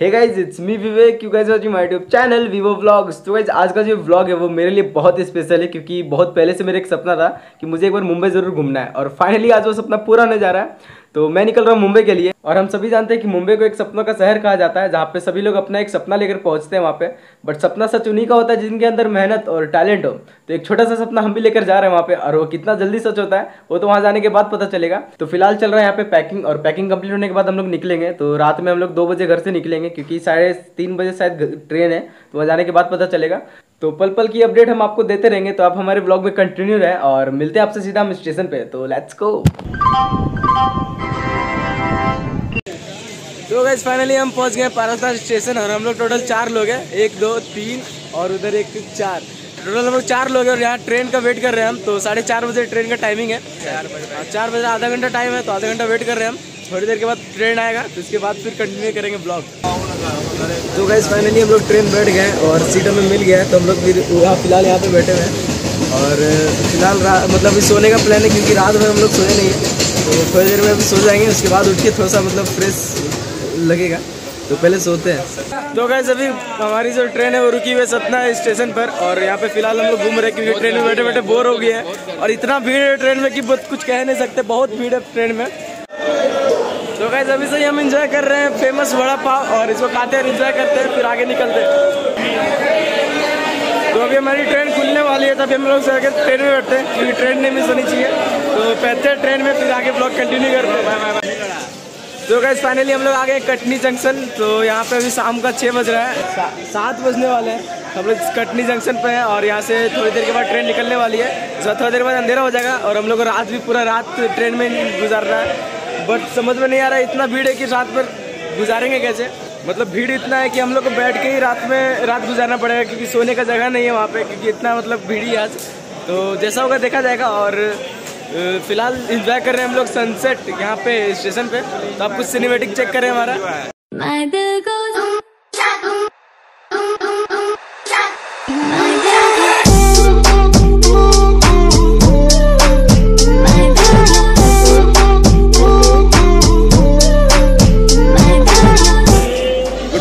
Hey guys it's me Vivek you guys watching my YouTube channel Vivo blogs तो guys आज का जो blog है, वो मेरे लिए बहुत स्पेशल है, क्योंकि बहुत पहले से मेरा एक सपना था कि मुझे एक बार मुंबई ज़रूर घूमना है। और फाइनली आज वो सपना पूरा होने जा रहा है। तो मैं निकल रहा हूँ मुंबई के लिए और हम सभी जानते हैं कि मुंबई को एक सपनों का शहर कहा जाता है, जहाँ पे सभी लोग अपना एक सपना लेकर पहुँचते हैं वहाँ पे। बट सपना सच उन्हीं का होता है जिनके अंदर मेहनत और टैलेंट हो। तो एक छोटा सा सपना हम भी लेकर जा रहे हैं वहाँ पे और वो कितना जल्दी सच होता है, वो तो वहाँ जाने के बाद पता चलेगा। तो फ़िलहाल चल रहा है यहाँ पे पैकिंग और पैकिंग कंप्लीट होने के बाद हम लोग निकलेंगे। तो रात में हम लोग दो बजे घर से निकलेंगे क्योंकि साढ़े तीन बजे शायद ट्रेन है तो वहाँ जाने के बाद पता चलेगा। तो पल पल की अपडेट हम आपको देते रहेंगे तो आप हमारे ब्लॉग में कंटिन्यू रहें और मिलते हैं आपसे सीधा हम स्टेशन पे। तो लेट्स गो तो गैस फाइनली हम पहुँच गए पारसदार स्टेशन और हम लोग टोटल चार लोग हैं। एक दो तीन और उधर एक चार। टोटल हम लोग चार लोग हैं और यहाँ ट्रेन का वेट कर रहे हैं हम। तो साढ़े चार बजे ट्रेन का टाइमिंग है। चार बजे चार बजे आधा घंटा टाइम है तो आधा घंटा वेट कर रहे हैं हम। थोड़ी देर के बाद ट्रेन आएगा तो इसके बाद फिर कंटिन्यू करेंगे ब्लॉग तो गैस फाइनली हम लोग ट्रेन बैठ गए और सीट हमें मिल गया है तो हम लोग फिर यहाँ फ़िलहाल यहाँ पे बैठे हुए हैं। और फ़िलहाल मतलब अभी सोने का प्लान है क्योंकि रात भर हम लोग सोए नहीं है। तो थोड़ी देर में अभी सो जाएँगे, उसके बाद उठ के थोड़ा सा मतलब फ्रेश लगेगा। तो पहले सोते हैं। तो गैस अभी हमारी जो ट्रेन है, वो रुकी हुई है सतना स्टेशन पर और यहाँ पे फ़िलहाल हम लोग घूम रहे हैं क्योंकि ट्रेन में बैठे बैठे बोर हो गए हैं और इतना भीड़ है ट्रेन में कि कुछ कह नहीं सकते, बहुत भीड़ है ट्रेन में। तो गैस अभी से हम इंजॉय कर रहे हैं फ़ेमस वड़ा पाव और इसको खाते हैं इंजॉय करते हैं, फिर आगे निकलते हैं। तो अभी हमारी ट्रेन खुलने वाली है, तभी हम लोग ट्रेन में बैठते हैं, क्योंकि ट्रेन नहीं मिस होनी चाहिए। तो हैं ट्रेन में फिर आगे ब्लॉग कंटिन्यू करते हैं। तो गैस फाइनली हम लोग आ गए कटनी जंक्शन तो यहाँ पे अभी शाम का छः बज रहा है। सात बजने वाले हैं। हम लोग कटनी जंक्शन पे हैं और यहाँ से थोड़ी देर के बाद ट्रेन निकलने वाली है। जो थोड़ी देर बाद अंधेरा हो जाएगा और हम लोग रात भी पूरा रात ट्रेन में गुजार रहा है। बट समझ में नहीं आ रहा है इतना भीड़ है कि रात भर गुजारेंगे कैसे? मतलब भीड़ इतना है कि हम लोग को बैठ के ही रात में रात गुजारना पड़ेगा क्योंकि सोने का जगह नहीं है वहाँ पे क्योंकि इतना मतलब भीड़ ही आज। तो जैसा होगा देखा जाएगा और फ़िलहाल इंजॉय कर रहे हैं हम लोग सनसेट यहाँ पे स्टेशन पे। तो आप कुछ सिनेमेटिक चेक करें हमारा।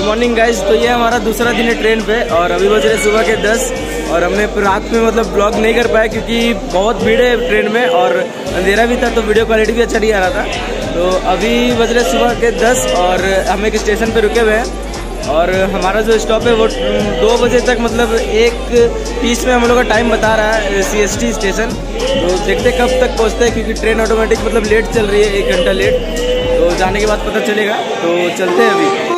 मॉर्निंग गाइज़ तो ये हमारा दूसरा दिन है ट्रेन पे और अभी बज रहे सुबह के दस। और हमने रात में मतलब ब्लॉग नहीं कर पाया क्योंकि बहुत भीड़ है ट्रेन में और अंधेरा भी था तो वीडियो क्वालिटी भी अच्छा नहीं आ रहा था। तो अभी बज रहे सुबह के दस और हम एक स्टेशन पे रुके हुए हैं। और हमारा जो स्टॉप है वो दो बजे तक मतलब एक तीस में हम लोग का टाइम बता रहा है सीएसटी स्टेशन तो देखते कब तक पहुँचते हैं, क्योंकि ट्रेन ऑटोमेटिक मतलब लेट चल रही है, एक घंटा लेट तो जाने के बाद पता चलेगा। तो चलते हैं अभी।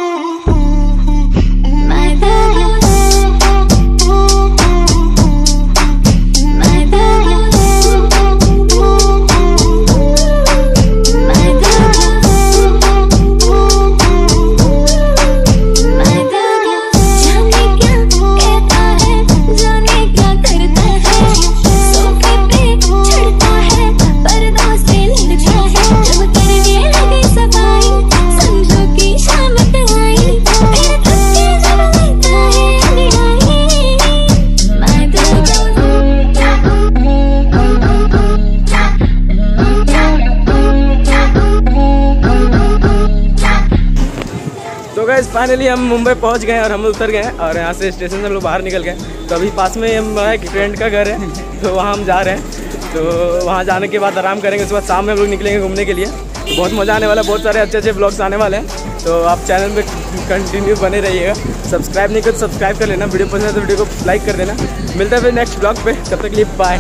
गैस फाइनली हम मुंबई पहुँच गए और हम उतर गए और यहाँ से स्टेशन से हम लोग बाहर निकल गए। तो अभी पास में हम एक फ्रेंड का घर है तो वहाँ हम जा रहे हैं। तो वहाँ जाने के बाद आराम करेंगे, उसके बाद शाम में हम लोग निकलेंगे घूमने के लिए। तो बहुत मज़ा आने वाला है, बहुत सारे अच्छे अच्छे ब्लॉग्स आने वाले हैं। तो आप चैनल में कंटिन्यू बने रहिएगा। सब्सक्राइब नहीं कर तो सब्सक्राइब कर लेना। वीडियो पसंद है तो वीडियो को लाइक कर देना। मिलता है फिर नेक्स्ट ब्लॉग पे। तब तक लिए बाय